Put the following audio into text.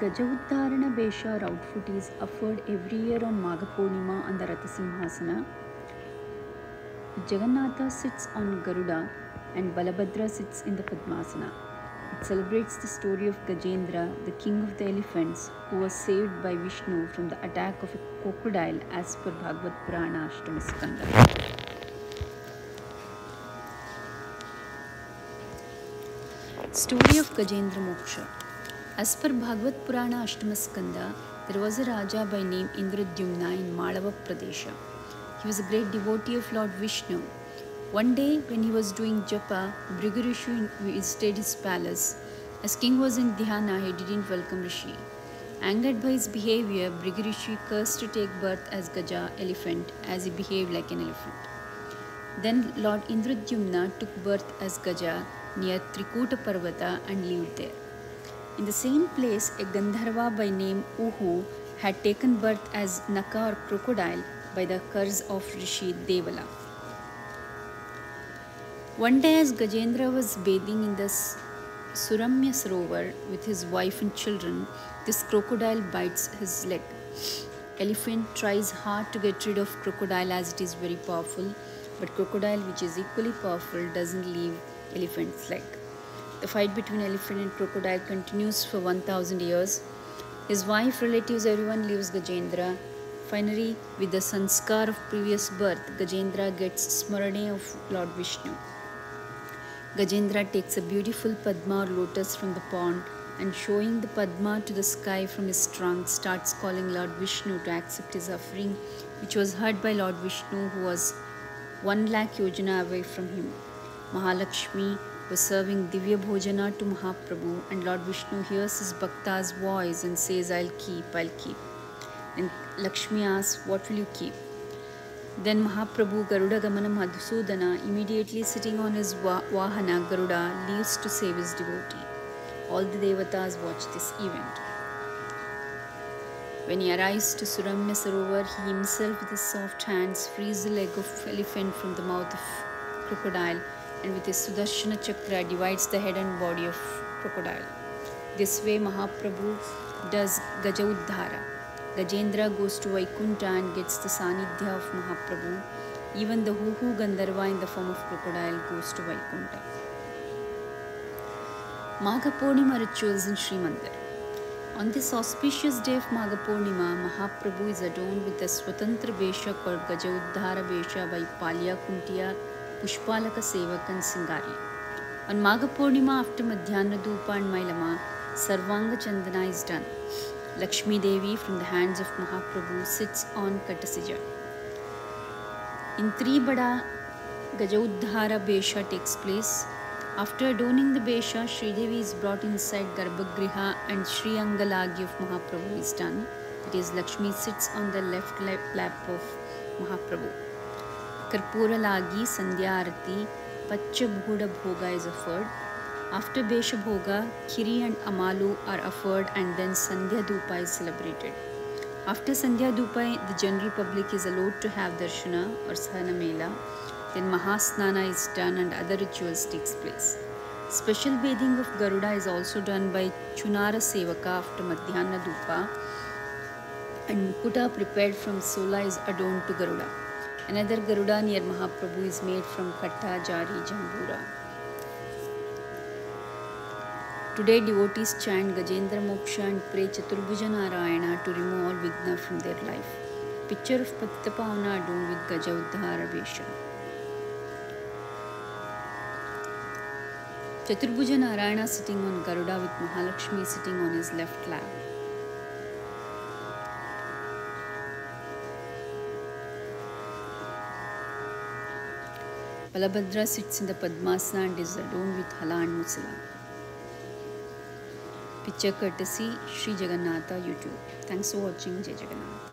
Gajauddharana Besha outfit is offered every year on Magha Purnima on the Ratha Simhasana. Jagannatha sits on Garuda and Balabhadra sits in the Padmasana. It celebrates the story of Gajendra, the king of the elephants, who was saved by Vishnu from the attack of a crocodile as per Bhagavad Purana Ashtama Skanda. Story of Gajendra Moksha As per Bhagavad Purana Ashtama Skanda, there was a Raja by name Indradyumna in Malava Pradesha. He was a great devotee of Lord Vishnu. One day, when he was doing japa, Brigarishi visited his palace. As king was in dhyana, he didn't welcome Rishi. Angered by his behavior, Brigarishi cursed to take birth as Gaja, elephant, as he behaved like an elephant. Then Lord Indradyumna took birth as Gaja near Trikuta Parvata and lived there. In the same place, a Gandharva by name Huhu had taken birth as Naka or crocodile by the curse of Rishi Devala. One day, as Gajendra was bathing in the Suramya Sarovar with his wife and children, this crocodile bites his leg. Elephant tries hard to get rid of crocodile as it is very powerful, but crocodile, which is equally powerful, doesn't leave elephant's leg. The fight between elephant and crocodile continues for 1000 years. His wife, relatives, everyone leaves Gajendra. Finally, with the sanskar of previous birth, Gajendra gets smarane of Lord Vishnu. Gajendra takes a beautiful Padma or lotus from the pond and showing the Padma to the sky from his trunk starts calling Lord Vishnu to accept his offering, which was heard by Lord Vishnu, who was one lakh yojana away from him. Mahalakshmi was serving Divya Bhojana to Mahaprabhu, and Lord Vishnu hears his Bhakta's voice and says, I'll keep, I'll keep. And Lakshmi asks, What will you keep? Then Mahaprabhu Garuda Gamana Madhusudana, immediately sitting on his Vahana Garuda, leaves to save his devotee. All the devatas watch this event. When he arrives to Suramya Sarovar, he himself with his soft hands frees the leg of elephant from the mouth of crocodile and with his Sudarshana Chakra divides the head and body of crocodile. This way Mahaprabhu does Gajauddhara. Gajendra goes to Vaikunta and gets the Sanidhya of Mahaprabhu. Even the Huhu Gandharva in the form of crocodile goes to Vaikunta. Magha Purnima rituals in Sri Mandir. On this auspicious day of Magha Purnima, Mahaprabhu is adorned with a Swatantra Besha called Gaja Uddhara Besha by Palya Kuntiya Pushpalaka Sevak and Singari. On Magha Purnima after Madhyana Dhupa and Mailama, Sarvanga Chandana is done. Lakshmi Devi from the hands of Mahaprabhu sits on Katasija. In Tribada, Gajauddhara Besha takes place. After adorning the Besha, Sridevi is brought inside Garbhagriha and Sri Angalagi of Mahaprabhu is done. It is Lakshmi sits on the left lap of Mahaprabhu. Sandhya Dhupa, the general public is allowed to have Darshana or Sahana Mela. Then Mahasnana is done and other rituals takes place. Special bathing of Garuda is also done by Chunara Sevaka after Madhyana Dhupa and Kuta prepared from Sola is adorned to Garuda. Another Garuda near Mahaprabhu is made from Katta, Jari, Jambura. Today, devotees chant Gajendra Moksha and pray Chaturbhuja Narayana to remove all Vigna from their life. Picture of Patitapavana adorned with Gaja Uddhara Vesha. Chaturbhuja Narayana sitting on Garuda with Mahalakshmi sitting on his left lap. Balabhadra sits in the Padmasana and is adorned with Hala and Musala. Picture courtesy Sri Jagannatha YouTube. Thanks for watching Jai Jagannath.